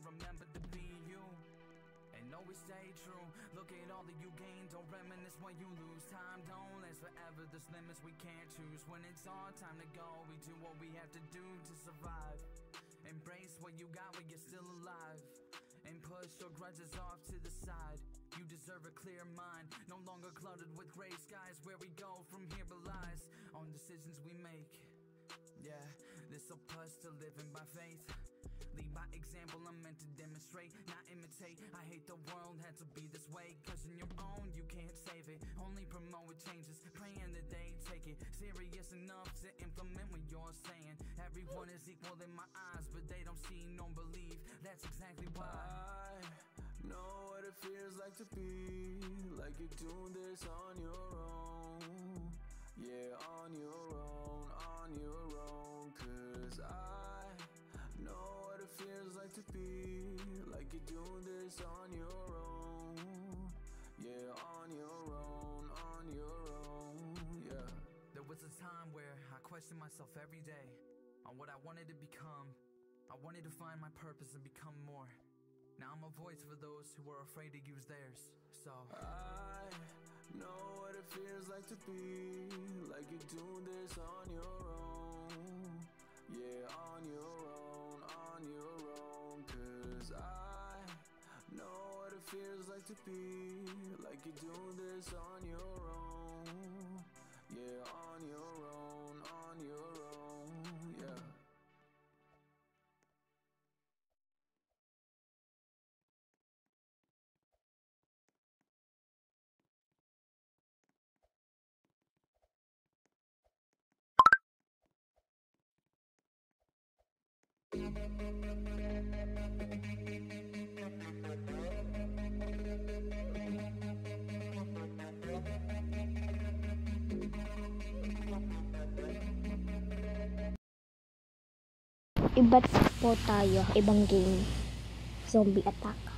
and remember to be you. And always stay true. Look at all that you gain. Don't reminisce when you lose. Time don't last forever. There's limits we can't choose. When it's our time to go, we do what we have to do to survive. Embrace what you got when you're still alive. And push your grudges off to the side. You deserve a clear mind, no longer cluttered with gray skies. Where we go from here relies on decisions we make. Yeah, this will push to living by faith. Lead by example, I'm meant to demonstrate, not imitate. I hate the world had to be this way. Cause in your own, you can't save it. Only promote changes, praying that they take it serious enough to implement what you're saying. Everyone is equal in my eyes, but they don't see, don't believe. That's exactly why. I know what it feels like to be like you're doing this on your own. Yeah, on your like like you're doing this on your own. Yeah, on your own, on your own. Yeah. There was a time where I questioned myself every day on what I wanted to become. I wanted to find my purpose and become more. Now I'm a voice for those who are afraid to use theirs. So, I know what it feels like to be like you're doing this on your own. Yeah, on your own, on your own. Cause I know what it feels like to be like you're doing this on your own. Yeah, on your own, on your own. Iba't po tayo, ibang game. Zombie attack.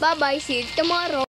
Bye-bye. See you tomorrow.